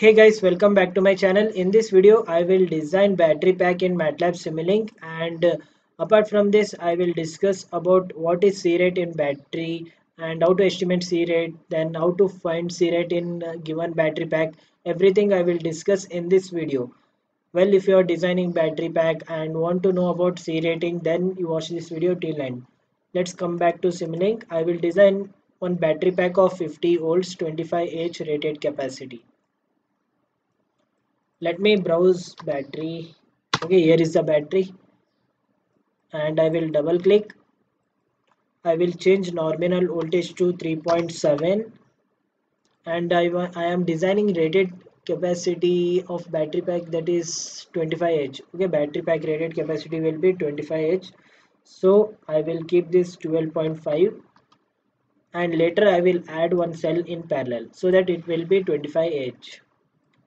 Hey guys, welcome back to my channel. In this video, I will design battery pack in MATLAB Simulink and uh, apart from this, I will discuss about what is C rate in battery and how to estimate C rate, then how to find C rate in uh, given battery pack. Everything I will discuss in this video. Well, if you are designing battery pack and want to know about C rating, then you watch this video till end. Let's come back to Simulink. I will design one battery pack of 50 volts 25 H rated capacity let me browse battery. Okay here is the battery. And I will double click. I will change nominal voltage to 3.7 and I, I am designing rated capacity of battery pack that is 25H okay battery pack rated capacity will be 25H so I will keep this 12.5 and later I will add one cell in parallel so that it will be 25H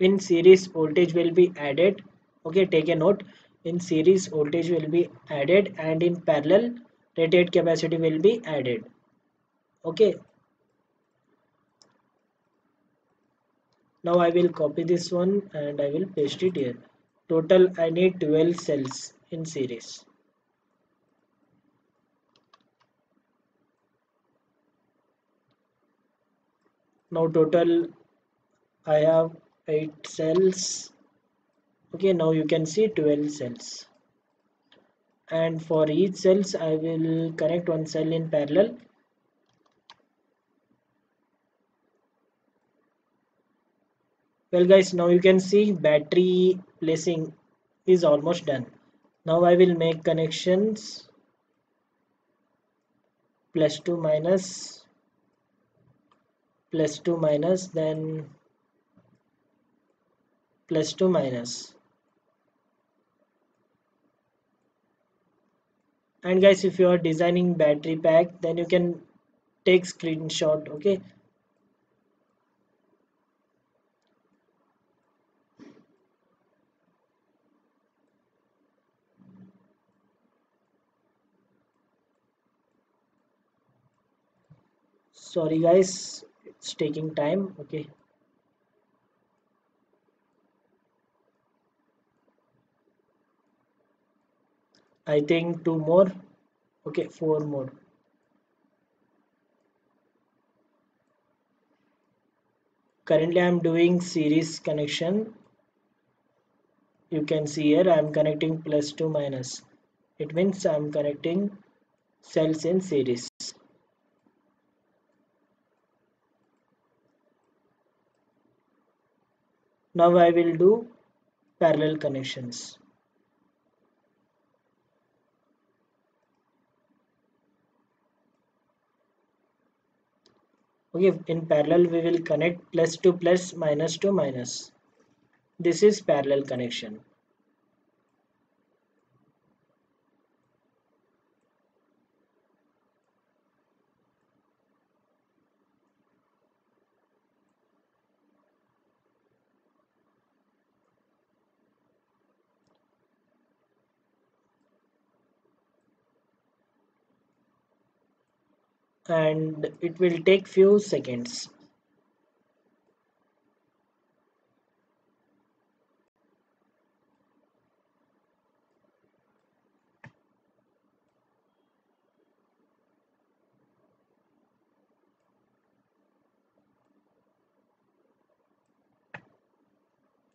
in series voltage will be added. Okay take a note. In series voltage will be added and in parallel rated capacity will be added. Okay. Now I will copy this one and I will paste it here. Total I need 12 cells in series. Now total I have 8 cells. Okay now you can see 12 cells. And for each cells I will connect one cell in parallel. Well guys now you can see battery placing is almost done. Now I will make connections. Plus 2 minus plus 2 minus then plus to minus. And guys if you are designing battery pack then you can take screenshot okay? Sorry guys it's taking time okay I think two more. Okay four more. Currently I'm doing series connection. You can see here I'm connecting plus 2 minus. It means I'm connecting cells in series. Now I will do parallel connections okay in parallel we will connect plus to plus minus to minus. This is parallel connection and it will take few seconds.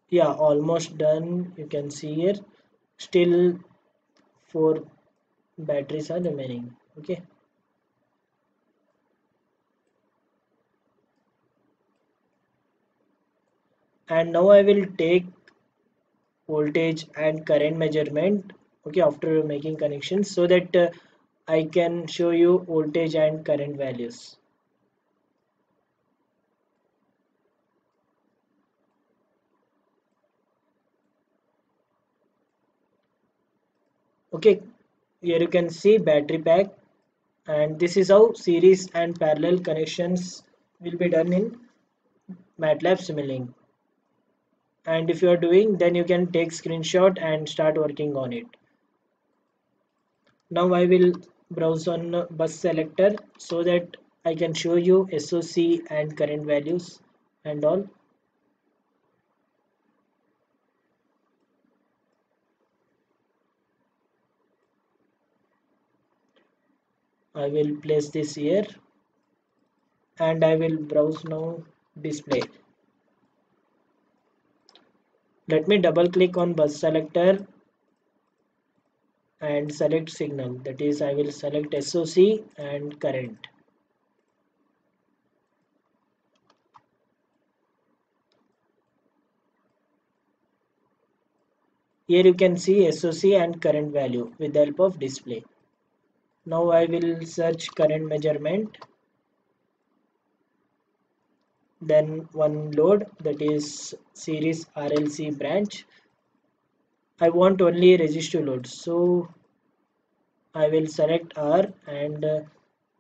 Yeah almost done. You can see here. Still four batteries are remaining. Okay and now I will take voltage and current measurement okay after making connections so that uh, I can show you voltage and current values. Okay here you can see battery pack and this is how series and parallel connections will be done in MATLAB Simulink and if you are doing then you can take screenshot and start working on it. Now I will browse on bus selector so that I can show you SOC and current values and all. I will place this here. And I will browse now display let me double click on bus selector and select signal. That is I will select SOC and current. Here you can see SOC and current value with the help of display. Now I will search current measurement then one load that is series RLC branch. I want only resistive load so I will select R and uh,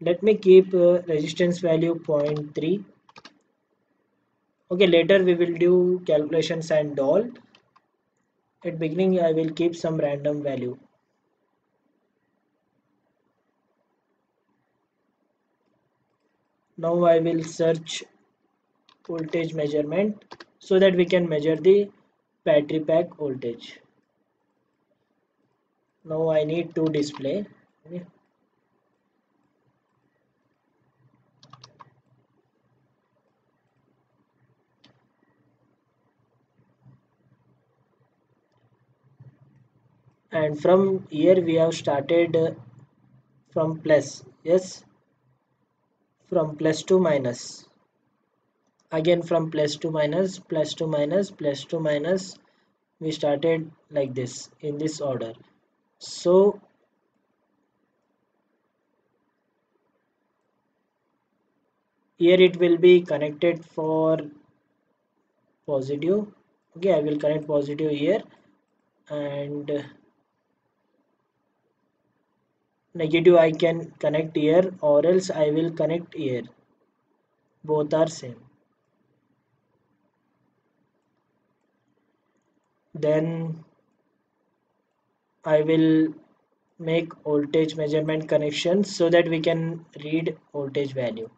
let me keep uh, resistance value 0.3 okay later we will do calculations and all. At beginning I will keep some random value. Now I will search voltage measurement so that we can measure the battery pack voltage. Now I need to display. And from here we have started uh, from plus yes? From plus to minus again from plus to minus plus to minus plus to minus we started like this in this order. So here it will be connected for positive. Okay I will connect positive here and negative I can connect here or else I will connect here. Both are same then I will make voltage measurement connections so that we can read voltage value.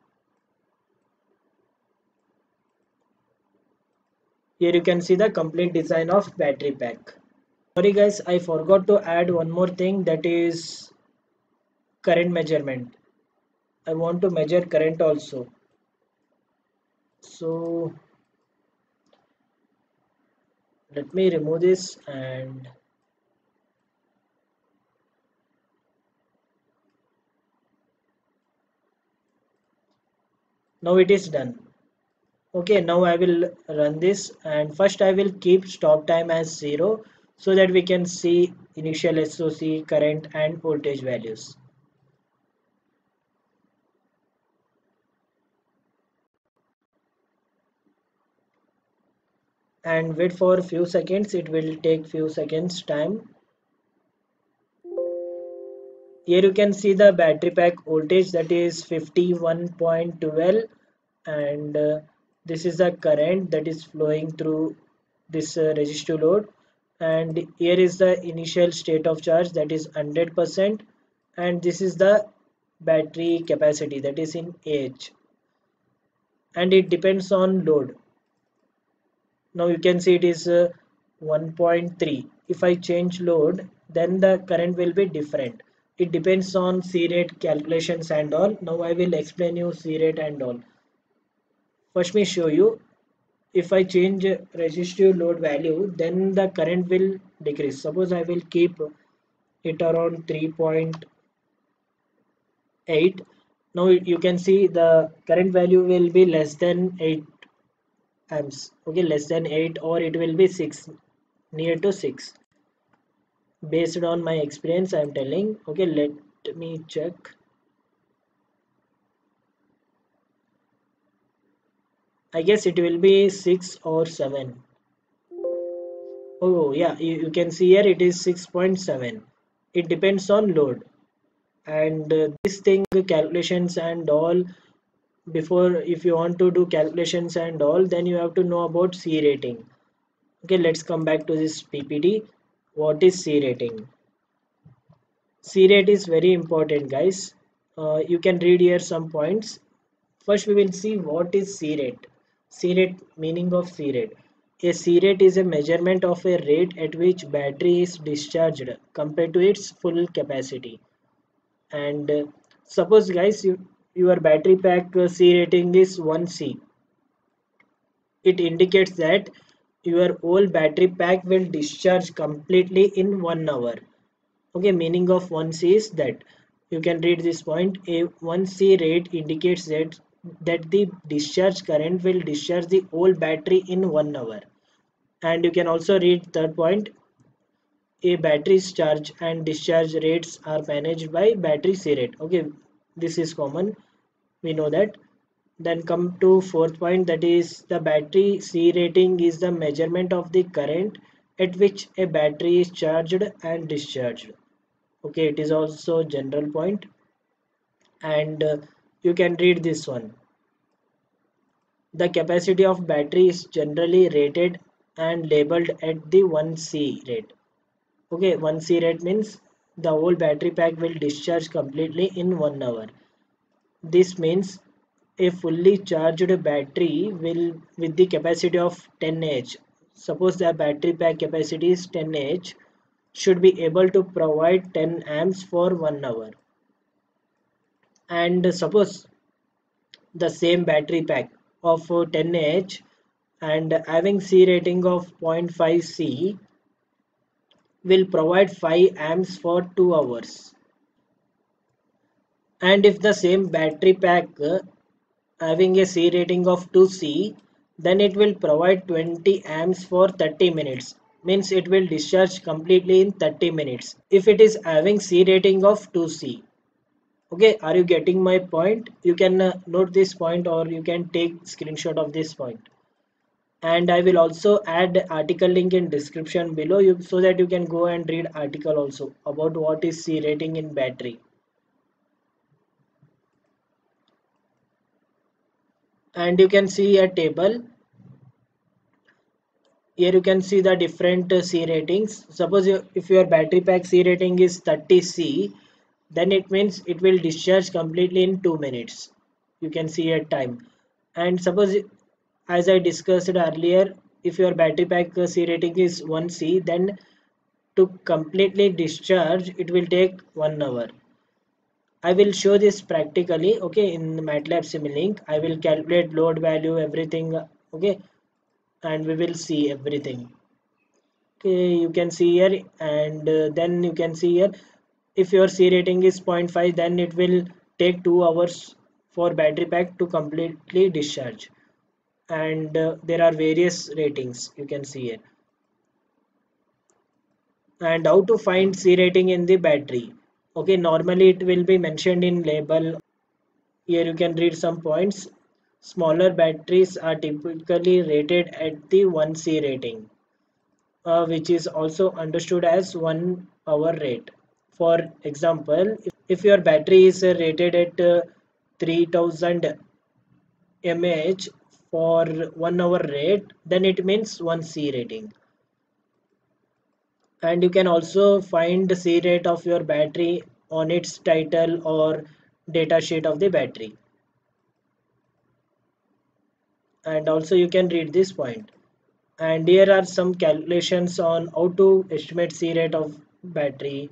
Here you can see the complete design of battery pack. Sorry guys, I forgot to add one more thing that is current measurement. I want to measure current also. So let me remove this and now it is done. Okay now I will run this and first I will keep stop time as 0 so that we can see initial SOC current and voltage values and wait for few seconds. It will take few seconds time. Here you can see the battery pack voltage that is 51.12 and uh, this is the current that is flowing through this uh, resistive load. And here is the initial state of charge that is 100% and this is the battery capacity that is in Ah and it depends on load now you can see it is uh, 1.3 if I change load then the current will be different. It depends on C rate calculations and all. Now I will explain you C rate and all. First me show you. If I change resistive load value then the current will decrease. Suppose I will keep it around 3.8 now you can see the current value will be less than 8 amps okay less than 8 or it will be 6 near to 6 based on my experience i am telling okay let me check. I guess it will be 6 or 7 oh yeah you, you can see here it is 6.7 it depends on load. And uh, this thing calculations and all before if you want to do calculations and all then you have to know about C rating. Okay let's come back to this PPT what is C rating? C rate is very important guys. Uh, you can read here some points. First we will see what is C rate. C rate meaning of C rate. A C rate is a measurement of a rate at which battery is discharged compared to its full capacity. And uh, suppose guys you, your battery pack uh, C rating is 1C it indicates that your whole battery pack will discharge completely in one hour. Okay meaning of 1C is that. You can read this point. A 1C rate indicates that that the discharge current will discharge the whole battery in one hour. And you can also read third point. A battery's charge and discharge rates are managed by battery C rate. Okay this is common we know that. Then come to fourth point that is the battery C rating is the measurement of the current at which a battery is charged and discharged. Okay it is also general point. And uh, you can read this one. The capacity of battery is generally rated and labeled at the 1C rate. Okay 1C rate means the whole battery pack will discharge completely in one hour this means a fully charged battery will with the capacity of 10H. suppose the battery pack capacity is 10H should be able to provide 10 amps for one hour and suppose the same battery pack of 10H and having C rating of 0.5 C will provide 5 amps for 2 hours and if the same battery pack having a C rating of 2C then it will provide 20 amps for 30 minutes. Means it will discharge completely in 30 minutes. If it is having C rating of 2C okay are you getting my point? You can uh, note this point or you can take screenshot of this point. And I will also add article link in description below you so that you can go and read article also about what is C rating in battery and you can see a table. Here you can see the different uh, C ratings. Suppose you, if your battery pack C rating is 30C then it means it will discharge completely in 2 minutes. You can see a time. And suppose as I discussed earlier if your battery pack uh, C rating is 1C then to completely discharge it will take 1 hour I will show this practically okay in MATLAB Simulink I will calculate load value everything okay and we will see everything. Okay you can see here and uh, then you can see here if your C rating is 0.5 then it will take 2 hours for battery pack to completely discharge. And uh, there are various ratings you can see here. And how to find C rating in the battery okay normally it will be mentioned in label. Here you can read some points. Smaller batteries are typically rated at the 1c rating uh, which is also understood as one hour rate. For example if, your battery is rated at uh, 3000 mAh for one hour rate then it means 1c rating and you can also find the C rate of your battery on its title or data sheet of the battery. And also you can read this point. And here are some calculations on how to estimate C rate of battery.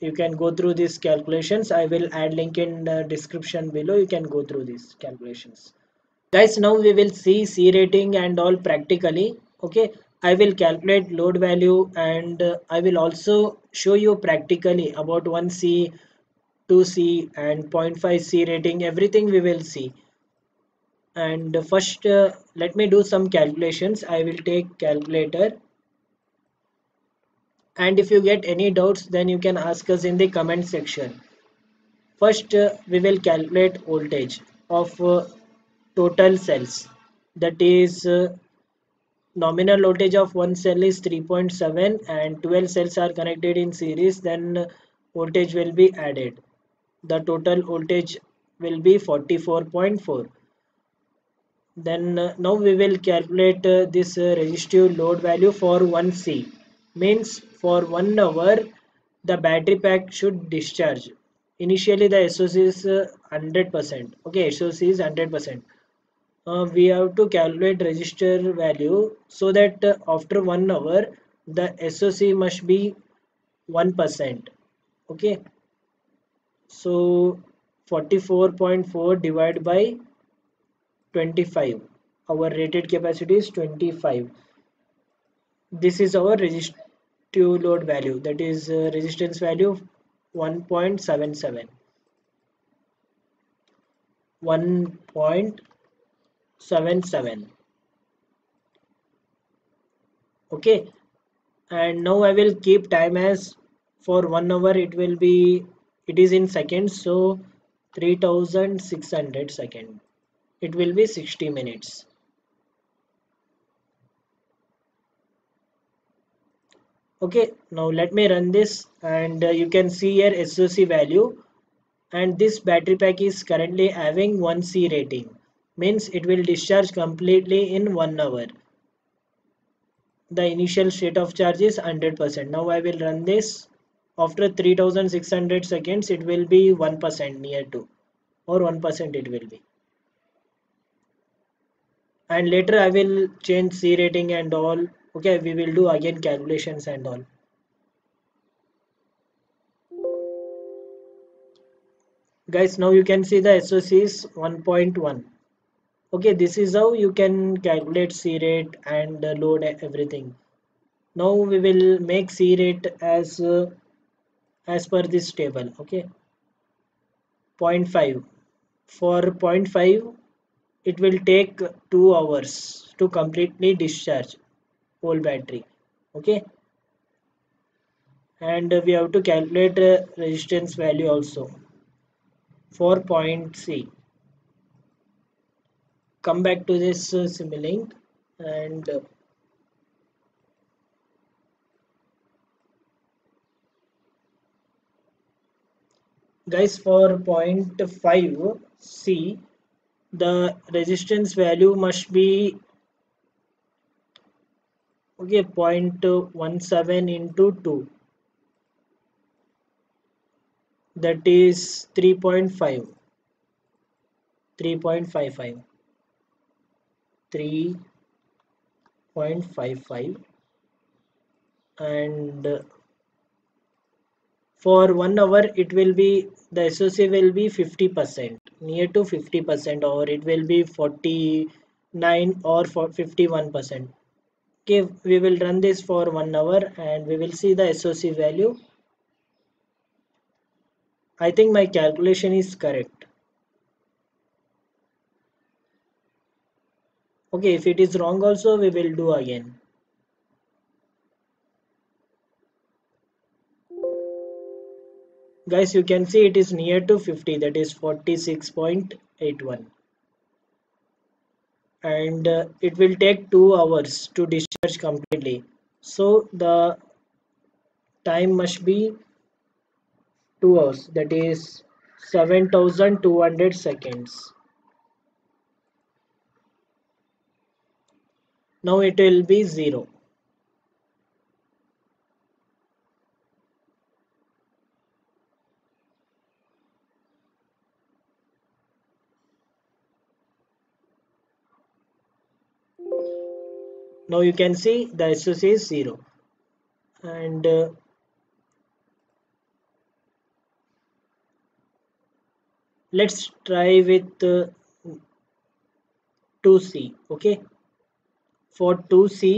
You can go through these calculations. I will add link in the description below. You can go through these calculations. Guys now we will see C rating and all practically. Okay I will calculate load value and uh, I will also show you practically about 1C, 2C and 0.5C rating everything we will see. And first uh, let me do some calculations. I will take calculator and if you get any doubts then you can ask us in the comment section. First uh, we will calculate voltage of uh, total cells that is uh, nominal voltage of one cell is 3.7 and 12 cells are connected in series then voltage will be added. The total voltage will be 44.4 then uh, now we will calculate uh, this uh, resistive load value for 1c means for 1 hour the battery pack should discharge. Initially the SOC is 100% uh, okay SOC is 100% uh, we have to calculate register value so that uh, after one hour the SOC must be 1% okay? So 44.4 divided by 25 our rated capacity is 25 this is our resistive load value. That is uh, resistance value 1.77 1.77 okay. And now I will keep time as for one hour it will be it is in seconds so 3600 second. It will be 60 minutes. Okay. Now let me run this and uh, you can see here SOC value. And this battery pack is currently having 1C rating means it will discharge completely in one hour. The initial state of charge is 100% now I will run this. After 3600 seconds it will be 1% near to or 1% it will be. And later I will change C rating and all. Okay we will do again calculations and all. Guys now you can see the SOC is 1.1 okay this is how you can calculate C rate and load everything. Now we will make C rate as uh, as per this table okay? 0.5 for 0.5 it will take 2 hours to completely discharge whole battery okay? And we have to calculate uh, resistance value also for point C come back to this uh, Simulink and uh, guys for point 5 C the resistance value must be okay 0.17 into 2 that is 3.5 3.55 3.55 and for one hour it will be the SOC will be 50 percent. Near to 50 percent or it will be 49 or for 51 percent. Okay we will run this for one hour and we will see the SOC value. I think my calculation is correct okay if it is wrong also we will do again. Guys you can see it is near to 50 that is 46.81 and uh, it will take two hours to discharge completely. So the time must be two hours that is 7200 seconds now it will be 0 now you can see the SOC is 0 and uh, let's try with uh, 2C okay for 2c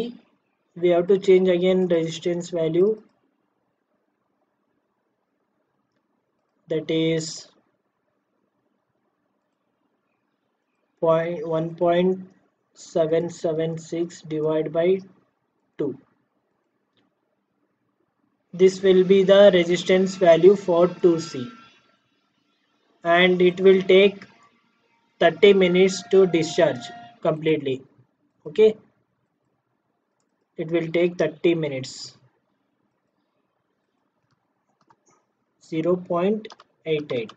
we have to change again resistance value. That is point 1.776 divided by 2 this will be the resistance value for 2c and it will take 30 minutes to discharge completely. Okay it will take 30 minutes. 0 0.88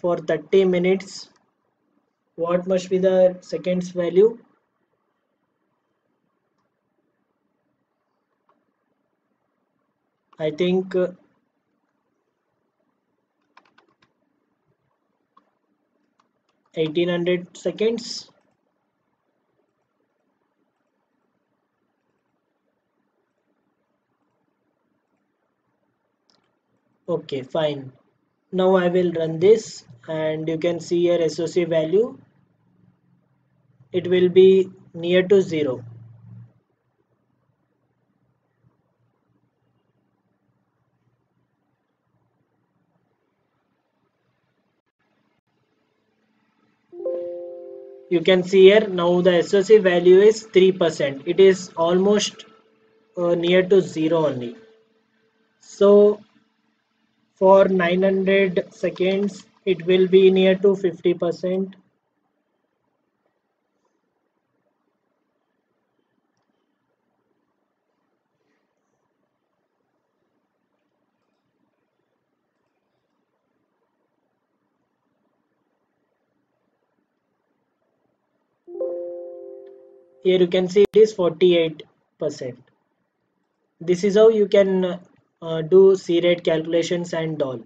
for 30 minutes what must be the seconds value? I think uh, 1800 seconds. Okay fine. Now I will run this and you can see your SOC value. It will be near to 0 you can see here now the SOC value is 3% it is almost uh, near to 0 only. So for 900 seconds it will be near to 50 here you can see it is 48 percent. This is how you can uh, do C rate calculations and all.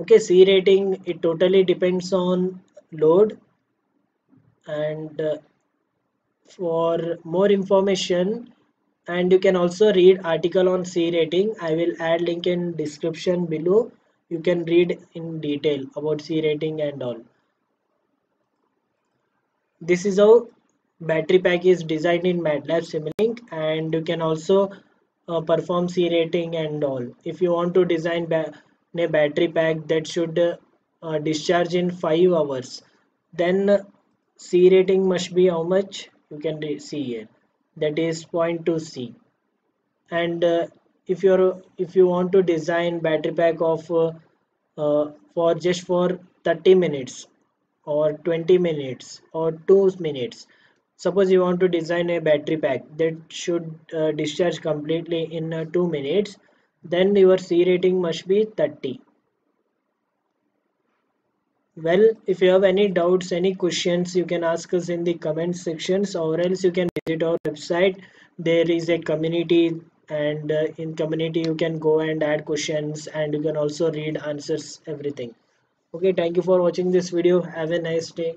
Okay C rating it totally depends on load and uh, for more information and you can also read article on C rating. I will add link in description below. You can read in detail about C rating and all. This is how battery pack is designed in MATLAB Simulink and you can also uh, perform C rating and all. If you want to design ba a battery pack that should uh, discharge in 5 hours, then C rating must be how much? You can see here. That is 0.2 C. And uh, if you're if you want to design battery pack of uh, uh, for just for 30 minutes or 20 minutes or 2 minutes suppose you want to design a battery pack that should uh, discharge completely in uh, 2 minutes then your C rating must be 30 well if you have any doubts any questions you can ask us in the comment sections or else you can visit our website. There is a community and uh, in community you can go and add questions and you can also read answers everything. Okay thank you for watching this video. Have a nice day